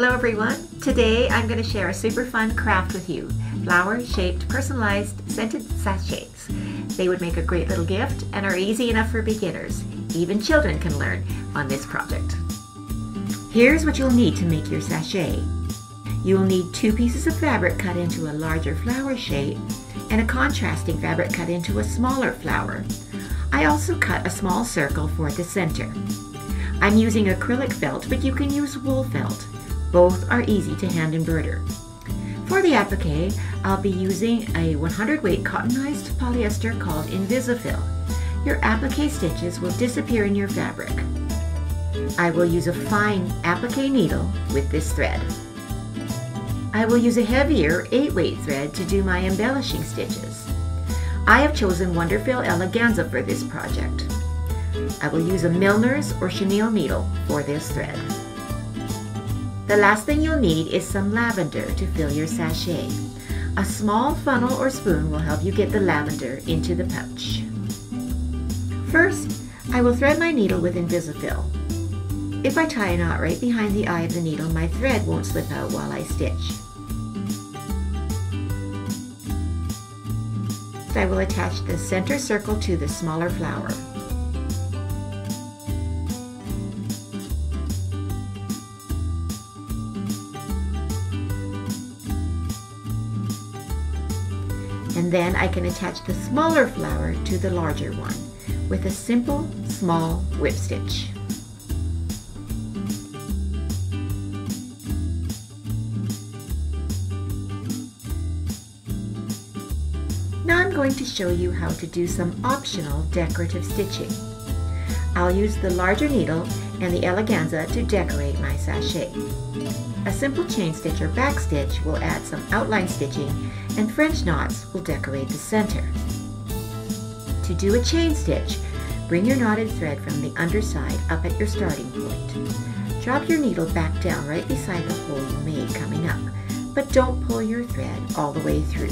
Hello everyone. Today I'm going to share a super fun craft with you. Flower shaped personalized scented sachets. They would make a great little gift and are easy enough for beginners. Even children can learn on this project. Here's what you'll need to make your sachet. You will need two pieces of fabric cut into a larger flower shape and a contrasting fabric cut into a smaller flower. I also cut a small circle for the center. I'm using acrylic felt, but you can use wool felt. Both are easy to hand embroider. For the applique, I'll be using a 100 weight cottonized polyester called InvisaFil. Your applique stitches will disappear in your fabric. I will use a fine applique needle with this thread. I will use a heavier 8 weight thread to do my embellishing stitches. I have chosen WonderFil Eleganza for this project. I will use a Milliner's or chenille needle for this thread. The last thing you'll need is some lavender to fill your sachet. A small funnel or spoon will help you get the lavender into the pouch. First, I will thread my needle with InvisaFil. If I tie a knot right behind the eye of the needle, my thread won't slip out while I stitch. I will attach the center circle to the smaller flower. And then I can attach the smaller flower to the larger one with a simple small whip stitch. Now I'm going to show you how to do some optional decorative stitching. I'll use the larger needle and the eleganza to decorate my sachet. A simple chain stitch or back stitch will add some outline stitching and French knots will decorate the center. To do a chain stitch, bring your knotted thread from the underside up at your starting point. Drop your needle back down right beside the hole you made coming up, but don't pull your thread all the way through.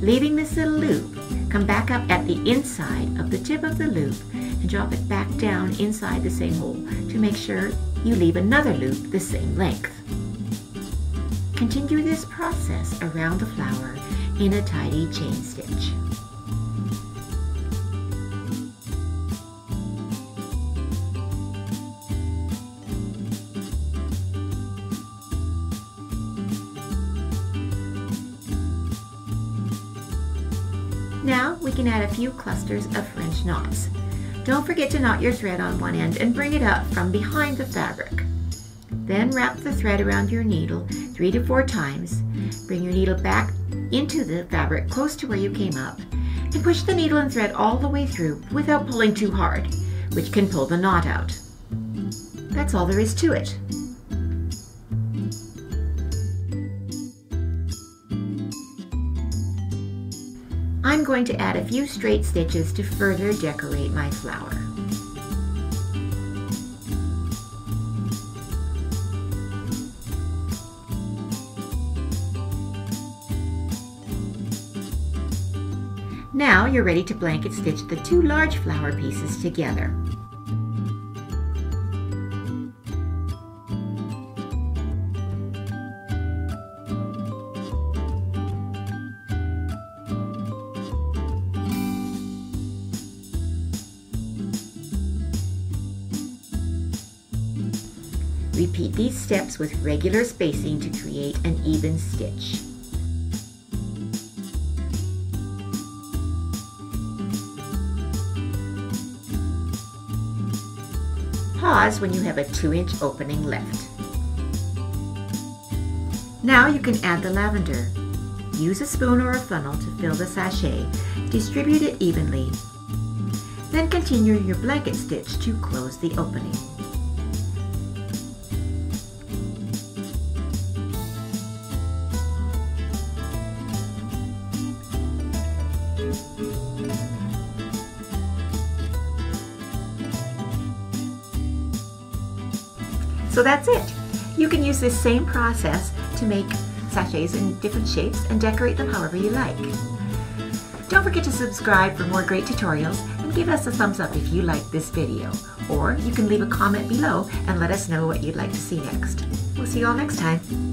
Leaving this little loop, come back up at the inside of the tip of the loop and drop it back down inside the same hole to make sure you leave another loop the same length. Continue this process around the flower in a tidy chain stitch. Now we can add a few clusters of French knots. Don't forget to knot your thread on one end and bring it up from behind the fabric. Then wrap the thread around your needle three to four times. Bring your needle back into the fabric close to where you came up and push the needle and thread all the way through without pulling too hard, which can pull the knot out. That's all there is to it. I'm going to add a few straight stitches to further decorate my flower. Now you're ready to blanket stitch the two large flower pieces together. Repeat these steps with regular spacing to create an even stitch. Pause when you have a 2 inch opening left. Now you can add the lavender. Use a spoon or a funnel to fill the sachet. Distribute it evenly. Then continue your blanket stitch to close the opening. So that's it. You can use this same process to make sachets in different shapes and decorate them however you like. Don't forget to subscribe for more great tutorials and give us a thumbs up if you like this video. Or you can leave a comment below and let us know what you'd like to see next. We'll see you all next time.